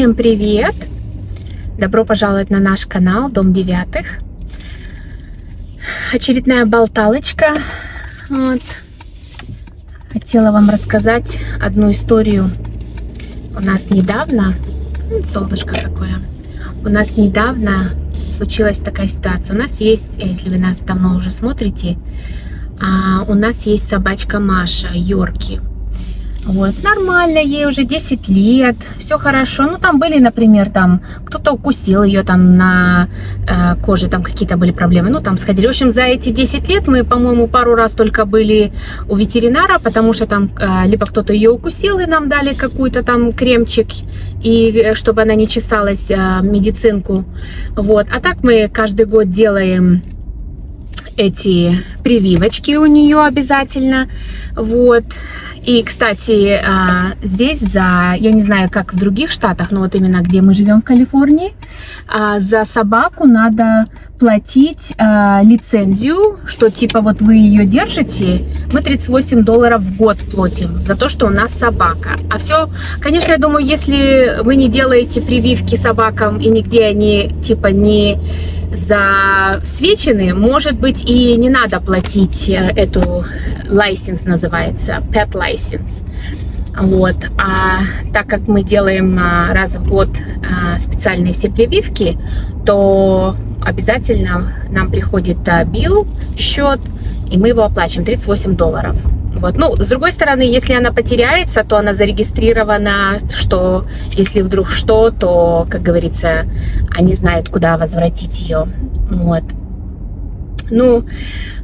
Всем привет! Добро пожаловать на наш канал Дом Девятых. Очередная болталочка. Вот. Хотела вам рассказать одну историю. У нас недавно, ну, солнышко какое, у нас недавно случилась такая ситуация. У нас есть, если вы нас давно уже смотрите, а, у нас есть собачка Маша, Йорки. Вот, нормально, ей уже 10 лет, все хорошо. Ну, там были, например, там кто-то укусил ее там на э, коже, там какие-то были проблемы. Ну, там сходили. В общем, за эти 10 лет мы, по-моему, пару раз только были у ветеринара, потому что там э, либо кто-то ее укусил, и нам дали какую-то там кремчик, и э, чтобы она не чесалась, э, медицинку. Вот. А так мы каждый год делаем эти прививочки у нее обязательно. Вот. И, кстати, а, здесь за, я не знаю, как в других штатах, но вот именно где мы живем в Калифорнии, а, за собаку надо платить а, лицензию, что типа вот вы ее держите, мы 38 долларов в год платим за то, что у нас собака. А все, конечно, я думаю, если вы не делаете прививки собакам и нигде они типа не засвечены, может быть, и не надо платить э, эту license называется, pet license. Вот. А так как мы делаем а, раз в год а, специальные все прививки, то обязательно нам приходит билл, счет, и мы его оплачиваем 38 долларов. Вот. Ну, с другой стороны, если она потеряется, то она зарегистрирована, что если вдруг что, то, как говорится, они знают, куда возвратить ее. Вот. Ну,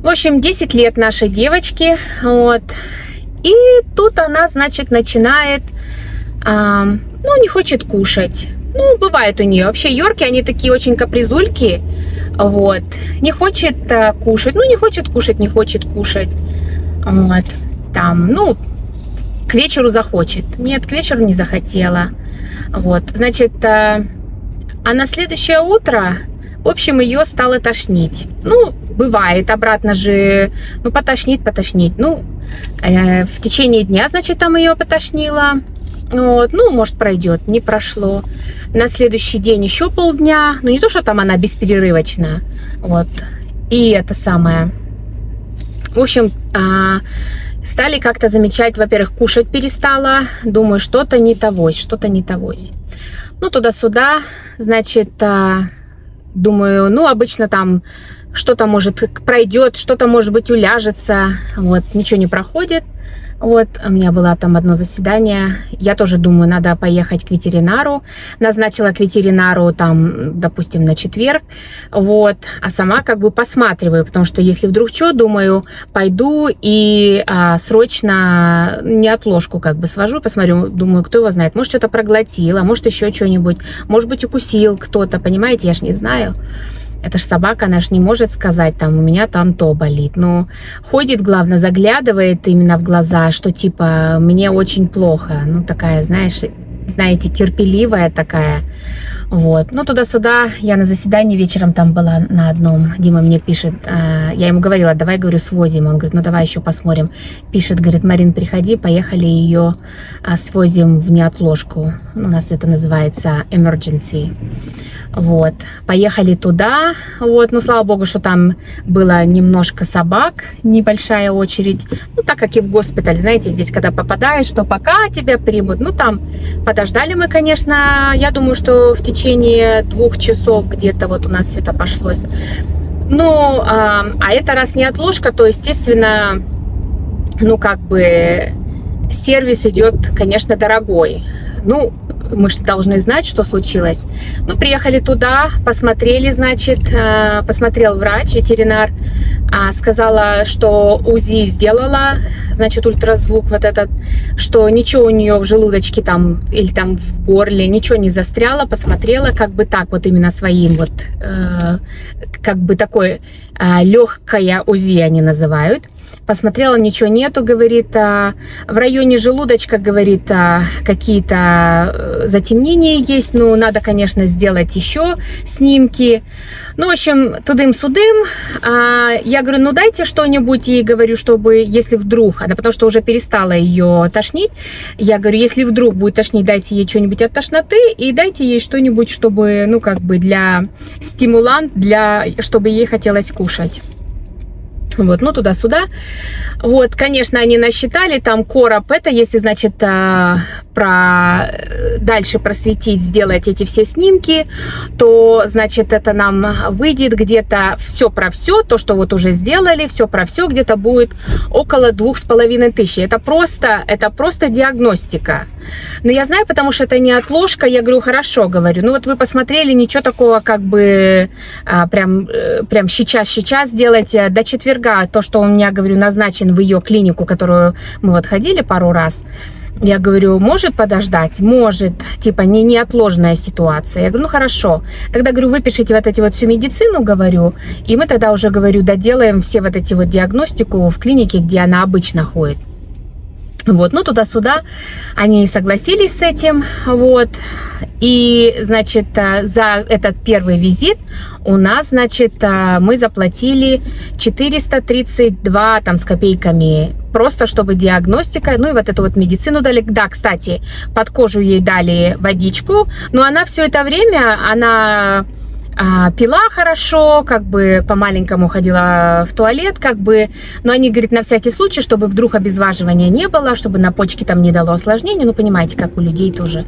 в общем, 10 лет нашей девочки, вот. И тут она, значит, начинает, а, ну, не хочет кушать. Ну, бывает у нее. Вообще, Йорки, они такие очень капризульки, вот. Не хочет а, кушать, ну, не хочет кушать, не хочет кушать, вот. Там, ну, к вечеру захочет. Нет, к вечеру не захотела. Вот, значит, а, а на следующее утро, в общем, ее стало тошнить. Ну, бывает, обратно же, ну, потошнить, потошнить. Ну, э, в течение дня, значит, там ее потошнило. Вот, ну, может, пройдет, не прошло. На следующий день еще полдня. Ну, не то, что там она бесперерывочно. Вот. И это самое. В общем, а, стали как-то замечать, во-первых, кушать перестала. Думаю, что-то не тогось, что-то не тогось. Ну, туда-сюда, значит, а, думаю, ну, обычно там что-то может пройдет, что-то может быть уляжется, вот, ничего не проходит. Вот, у меня было там одно заседание. Я тоже думаю, надо поехать к ветеринару. Назначила к ветеринару там, допустим, на четверг. Вот, а сама как бы посматриваю, потому что если вдруг что, думаю, пойду и а, срочно неотложку как бы свожу, посмотрю, думаю, кто его знает. Может, что-то проглотила, может, еще что-нибудь. Может быть, укусил кто-то, понимаете, я ж не знаю. Это ж собака, она ж не может сказать, там, у меня там то болит. Но ходит, главное, заглядывает именно в глаза, что типа, мне очень плохо. Ну, такая, знаешь, знаете, терпеливая такая. Вот. Ну, туда-сюда. Я на заседании вечером там была на одном. Дима мне пишет, э, я ему говорила, давай, говорю, свозим. Он говорит, ну, давай еще посмотрим. Пишет, говорит, Марин, приходи, поехали ее э, свозим в неотложку. У нас это называется emergency. Вот. Поехали туда. Вот. Ну, слава богу, что там было немножко собак, небольшая очередь. Ну, так как и в госпиталь, знаете, здесь, когда попадаешь, что пока тебя примут. Ну, там подождали мы, конечно, я думаю, что в течение двух часов где-то вот у нас все это пошлось. Ну, а, а это раз не отложка, то, естественно, ну, как бы сервис идет, конечно, дорогой. Ну, мы же должны знать, что случилось. Ну, приехали туда, посмотрели, значит, э, посмотрел врач, ветеринар, а, сказала, что УЗИ сделала, значит, ультразвук вот этот, что ничего у нее в желудочке там или там в горле, ничего не застряло, посмотрела, как бы так вот именно своим вот, э, как бы такое э, легкое УЗИ они называют. Посмотрела, ничего нету, говорит, а, в районе желудочка, говорит, а, какие-то э, затемнения есть, ну, надо, конечно, сделать еще снимки. Ну, в общем, тудым-судым, а, я говорю, ну, дайте что-нибудь, ей говорю, чтобы, если вдруг, она потому что уже перестала ее тошнить, я говорю, если вдруг будет тошнить, дайте ей что-нибудь от тошноты и дайте ей что-нибудь, чтобы, ну, как бы для стимулант, для, чтобы ей хотелось кушать. Вот, ну туда-сюда. Вот, конечно, они насчитали, там короб, это если, значит, а, про э, дальше просветить, сделать эти все снимки, то, значит, это нам выйдет где-то все про все, то, что вот уже сделали, все про все, где-то будет около двух с половиной тысяч. Это просто, это просто диагностика. Но я знаю, потому что это не отложка, я говорю, хорошо, говорю, ну вот вы посмотрели, ничего такого как бы а, прям, э, прям сейчас-сейчас делайте до четверга четверга, то, что у меня, говорю, назначен в ее клинику, которую мы вот ходили пару раз, я говорю, может подождать? Может. Типа, не неотложная ситуация. Я говорю, ну хорошо. Тогда, говорю, выпишите вот эти вот всю медицину, говорю, и мы тогда уже, говорю, доделаем все вот эти вот диагностику в клинике, где она обычно ходит. Вот, ну туда-сюда они согласились с этим, вот. И, значит, э, за этот первый визит у нас, значит, э, мы заплатили 432 там с копейками просто чтобы диагностика, ну и вот эту вот медицину дали. Да, кстати, под кожу ей дали водичку, но она все это время, она а, пила хорошо, как бы по-маленькому ходила в туалет, как бы, но они, говорят, на всякий случай, чтобы вдруг обезваживания не было, чтобы на почке там не дало осложнения, ну, понимаете, как у людей тоже,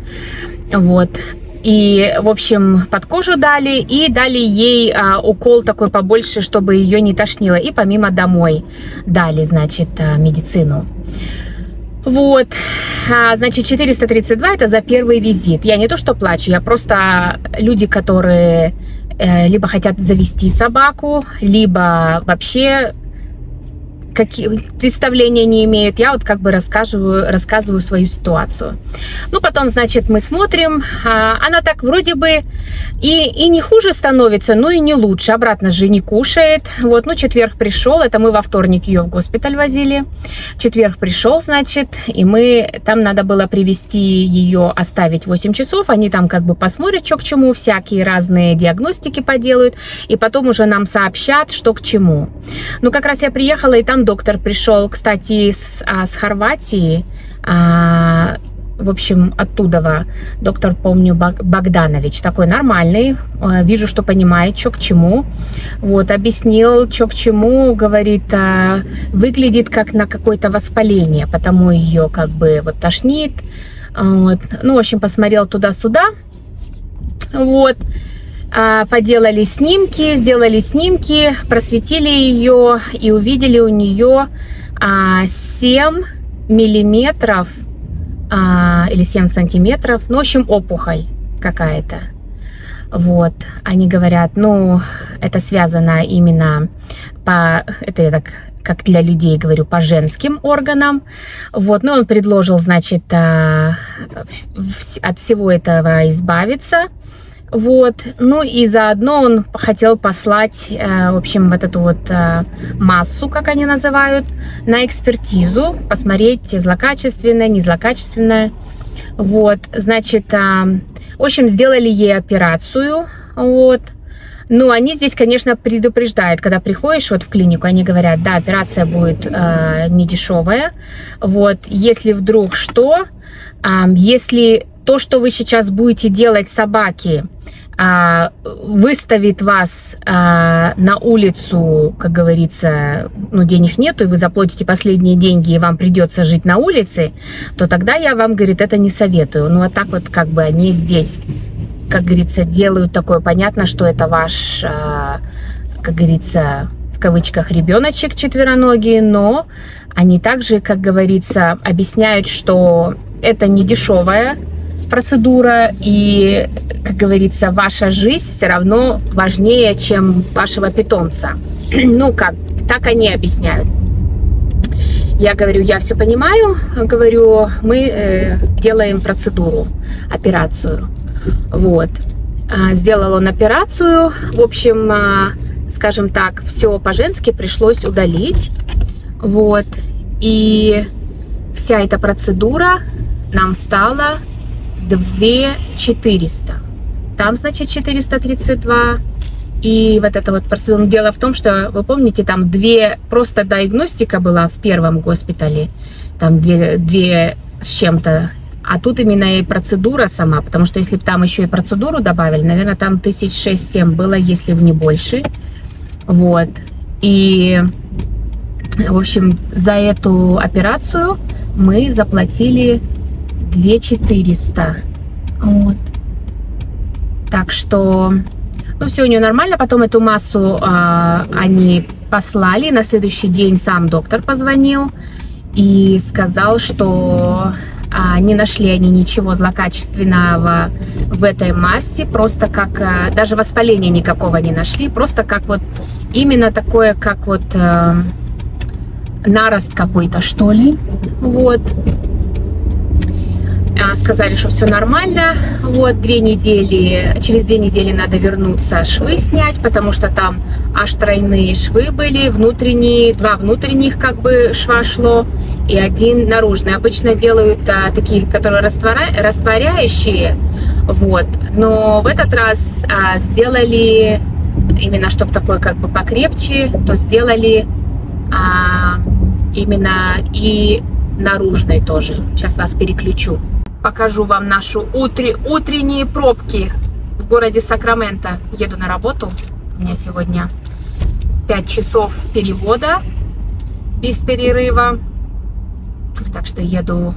вот. И, в общем, под кожу дали, и дали ей а, укол такой побольше, чтобы ее не тошнило, и помимо домой дали, значит, а, медицину. Вот, а, значит, 432 это за первый визит. Я не то что плачу, я просто люди, которые Э, либо хотят завести собаку, либо вообще какие представления не имеют, я вот как бы рассказываю, рассказываю свою ситуацию. Ну, потом, значит, мы смотрим, а, она так вроде бы и, и не хуже становится, но и не лучше, обратно же не кушает. Вот, ну, четверг пришел, это мы во вторник ее в госпиталь возили. Четверг пришел, значит, и мы, там надо было привести ее, оставить 8 часов, они там как бы посмотрят, что к чему, всякие разные диагностики поделают, и потом уже нам сообщат, что к чему. Ну, как раз я приехала, и там доктор пришел, кстати, с, а, с Хорватии, а, в общем, оттуда доктор, помню, Богданович, такой нормальный, а, вижу, что понимает, что к чему, вот, объяснил, что к чему, говорит, а, выглядит как на какое-то воспаление, потому ее как бы вот тошнит, вот, ну, в общем, посмотрел туда-сюда, вот, поделали снимки, сделали снимки, просветили ее и увидели у нее 7 миллиметров а, или 7 сантиметров, ну, в общем, опухоль какая-то. Вот, они говорят, ну, это связано именно по, это я так как для людей говорю, по женским органам. Вот, ну, он предложил, значит, а, от всего этого избавиться. Вот, ну и заодно он хотел послать, э, в общем, вот эту вот э, массу, как они называют, на экспертизу, посмотреть злокачественное, не злокачественное. Вот, значит, э, в общем, сделали ей операцию, вот. Ну, они здесь, конечно, предупреждают, когда приходишь вот в клинику, они говорят, да, операция будет э, не дешевая, вот, если вдруг что, э, если то, что вы сейчас будете делать собаке, а, выставит вас а, на улицу, как говорится, ну, денег нету, и вы заплатите последние деньги, и вам придется жить на улице, то тогда я вам, говорит, это не советую. Ну, вот так вот, как бы они здесь, как говорится, делают такое. Понятно, что это ваш, а, как говорится, в кавычках, ребеночек четвероногий, но они также, как говорится, объясняют, что это не дешевая процедура, и, как говорится, ваша жизнь все равно важнее, чем вашего питомца. Ну, как, так они объясняют. Я говорю, я все понимаю, говорю, мы э, делаем процедуру, операцию. Вот. А, сделал он операцию, в общем, а, скажем так, все по-женски пришлось удалить. Вот. И вся эта процедура нам стала 2400. Там, значит, 432. И вот это вот процедура. Дело в том, что, вы помните, там две, просто диагностика была в первом госпитале. Там две, две с чем-то. А тут именно и процедура сама, потому что если бы там еще и процедуру добавили, наверное, там тысяч шесть-семь было, если бы не больше. Вот. И, в общем, за эту операцию мы заплатили 2 400. Вот. Так что, ну, все у нее нормально. Потом эту массу а, они послали. На следующий день сам доктор позвонил и сказал, что а, не нашли они ничего злокачественного в этой массе, просто как, а, даже воспаления никакого не нашли, просто как вот, именно такое, как вот а, нарост какой-то, что ли, вот. А, сказали, что все нормально, вот, две недели, через две недели надо вернуться, швы снять, потому что там аж тройные швы были, внутренние, два внутренних как бы шва шло, и один наружный. Обычно делают а, такие, которые растворя... растворяющие, вот, но в этот раз а, сделали, именно чтобы такой как бы покрепче, то сделали а, именно и наружной тоже. Сейчас вас переключу покажу вам наши утре, утренние пробки в городе Сакраменто. Еду на работу. У меня сегодня 5 часов перевода без перерыва. Так что еду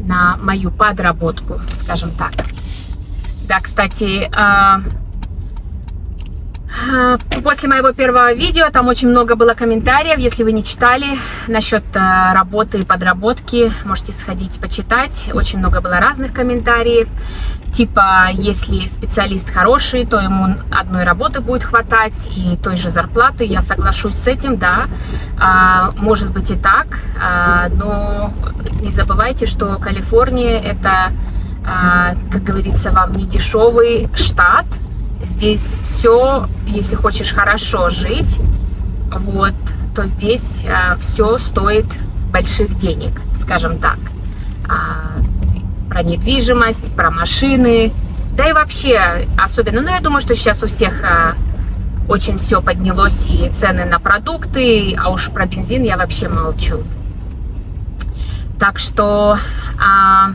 на мою подработку, скажем так. Да, кстати, а, после моего первого видео там очень много было комментариев. Если вы не читали насчет а, работы и подработки, можете сходить почитать. Очень много было разных комментариев. Типа, если специалист хороший, то ему одной работы будет хватать и той же зарплаты. Я соглашусь с этим, да. А, может быть и так. Но не забывайте, что Калифорния это, как говорится, вам не дешевый штат – Здесь все, если хочешь хорошо жить, вот, то здесь э, все стоит больших денег, скажем так. А, про недвижимость, про машины, да и вообще, особенно, ну, я думаю, что сейчас у всех а, очень все поднялось, и цены на продукты, а уж про бензин я вообще молчу. Так что а,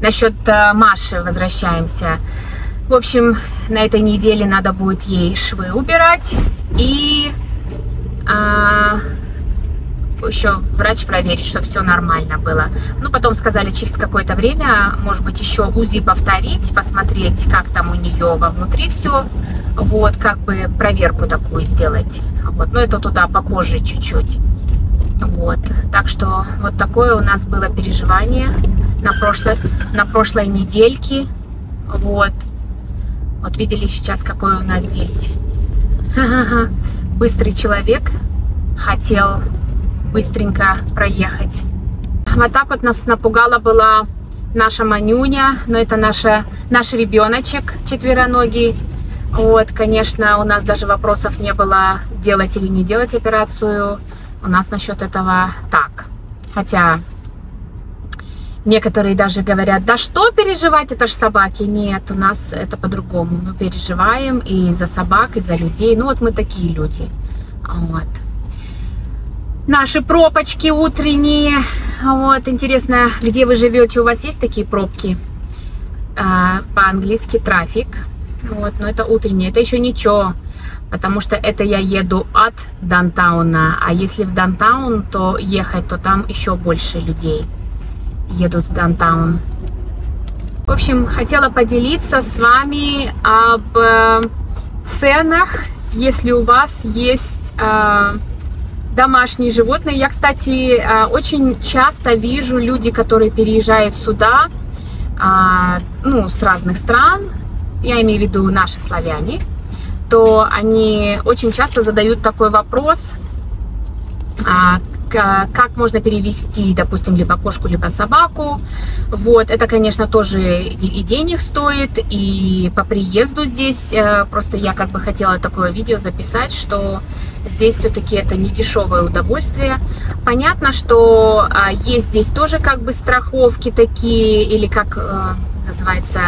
насчет а, Маши возвращаемся. В общем, на этой неделе надо будет ей швы убирать и а, еще врач проверить, что все нормально было. Ну, потом сказали, через какое-то время, может быть, еще УЗИ повторить, посмотреть, как там у нее вовнутри все. Вот, как бы проверку такую сделать. Вот, но это туда попозже чуть-чуть. Вот, так что вот такое у нас было переживание на прошлой, на прошлой недельке. Вот. Вот видели сейчас, какой у нас здесь быстрый человек хотел быстренько проехать. Вот так вот нас напугала была наша Манюня, но это наша, наш ребеночек четвероногий. Вот, конечно, у нас даже вопросов не было, делать или не делать операцию. У нас насчет этого так. Хотя Некоторые даже говорят, да что переживать, это же собаки. Нет, у нас это по-другому. Мы переживаем и за собак, и за людей. Ну вот мы такие люди. Вот. Наши пробочки утренние. Вот, интересно, где вы живете, у вас есть такие пробки? А, по-английски трафик. Вот, но это утренние, это еще ничего, потому что это я еду от Дантауна, а если в Дантаун, то ехать, то там еще больше людей едут в даунтаун. В общем, хотела поделиться с вами об э, ценах, если у вас есть э, домашние животные. Я, кстати, э, очень часто вижу люди, которые переезжают сюда, э, ну, с разных стран, я имею в виду наши славяне, то они очень часто задают такой вопрос, э, как можно перевести, допустим, либо кошку, либо собаку. Вот, это, конечно, тоже и денег стоит, и по приезду здесь, э, просто я как бы хотела такое видео записать, что здесь все-таки это не дешевое удовольствие. Понятно, что а, есть здесь тоже как бы страховки такие, или как э, называется,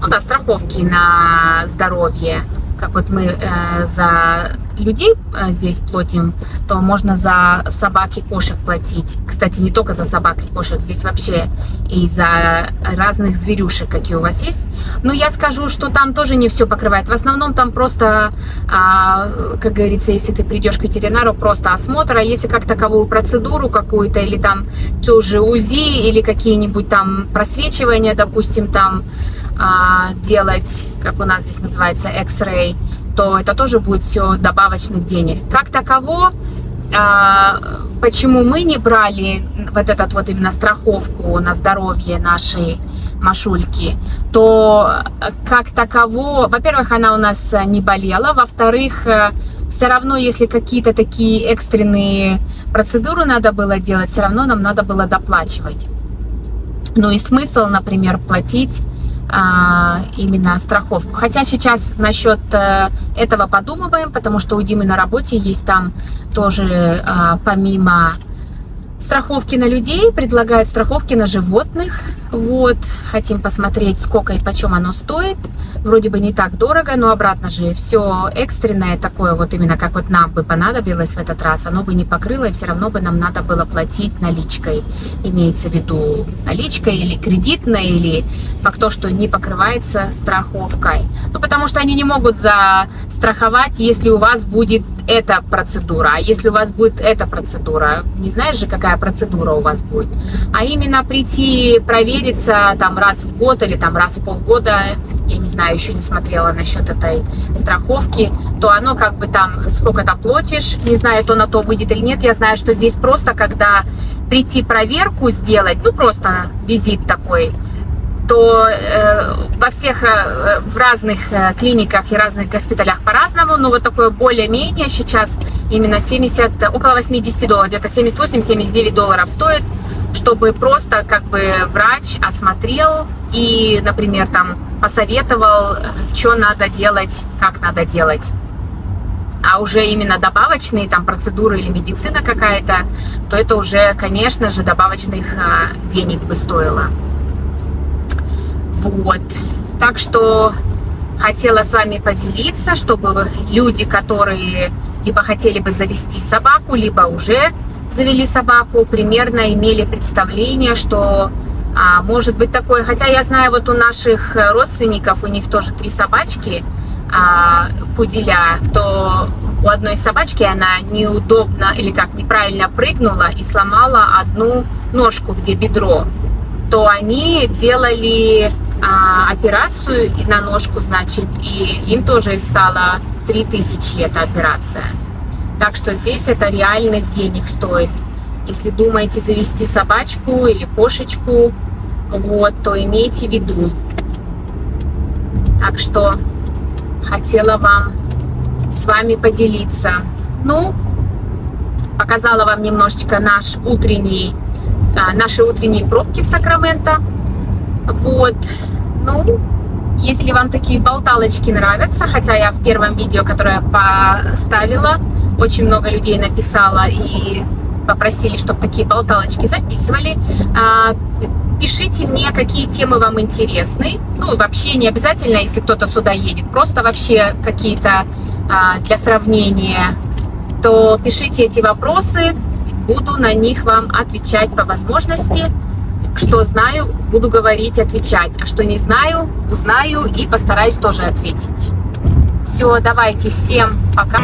ну да, страховки на здоровье, как вот мы э, за людей э, здесь платим, то можно за собак и кошек платить. Кстати, не только за собак и кошек, здесь вообще и за разных зверюшек, какие у вас есть. Но я скажу, что там тоже не все покрывает. В основном там просто, а, как говорится, если ты придешь к ветеринару, просто осмотр, а если как таковую процедуру какую-то, или там тоже УЗИ, или какие-нибудь там просвечивания, допустим, там а, делать, как у нас здесь называется, X-ray, то это тоже будет все добавочных денег. Как таково, а, почему мы не брали вот этот вот именно страховку на здоровье нашей Машульки, то как таково, во-первых, она у нас не болела, во-вторых, все равно, если какие-то такие экстренные процедуры надо было делать, все равно нам надо было доплачивать. Ну и смысл, например, платить именно страховку. Хотя сейчас насчет э, этого подумываем, потому что у Димы на работе есть там тоже а, помимо страховки на людей, предлагают страховки на животных. Вот, хотим посмотреть, сколько и почем оно стоит. Вроде бы не так дорого, но обратно же все экстренное такое, вот именно как вот нам бы понадобилось в этот раз, оно бы не покрыло, и все равно бы нам надо было платить наличкой. Имеется в виду наличкой или кредитной, или факт то, что не покрывается страховкой. Ну, потому что они не могут застраховать, если у вас будет эта процедура, а если у вас будет эта процедура, не знаешь же, какая процедура у вас будет, а именно прийти провериться там раз в год или там раз в полгода, я не знаю, еще не смотрела насчет этой страховки, то оно как бы там сколько то платишь, не знаю, то на то выйдет или нет, я знаю, что здесь просто когда прийти проверку сделать, ну просто визит такой, то э, во всех, э, в разных э, клиниках и разных госпиталях по-разному, но вот такое более-менее сейчас именно 70, около 80 долларов, где-то 78-79 долларов стоит, чтобы просто как бы врач осмотрел и, например, там посоветовал, э, что надо делать, как надо делать. А уже именно добавочные там процедуры или медицина какая-то, то это уже, конечно же, добавочных а, денег бы стоило. Вот. Так что хотела с вами поделиться, чтобы люди, которые либо хотели бы завести собаку, либо уже завели собаку, примерно имели представление, что а, может быть такое. Хотя я знаю, вот у наших родственников, у них тоже три собачки, а, пуделя, то у одной собачки она неудобно или как неправильно прыгнула и сломала одну ножку, где бедро, то они делали а, операцию на ножку, значит, и им тоже стало 3000 эта операция. Так что здесь это реальных денег стоит. Если думаете завести собачку или кошечку, вот, то имейте в виду. Так что хотела вам с вами поделиться. Ну, показала вам немножечко наш утренний, наши утренние пробки в Сакраменто. Вот, ну, если вам такие болталочки нравятся, хотя я в первом видео, которое поставила, очень много людей написала и попросили, чтобы такие болталочки записывали. А, пишите мне, какие темы вам интересны. Ну, вообще не обязательно, если кто-то сюда едет, просто вообще какие-то а, для сравнения, то пишите эти вопросы, буду на них вам отвечать по возможности. Что знаю, буду говорить, отвечать. А что не знаю, узнаю и постараюсь тоже ответить. Все, давайте, всем пока.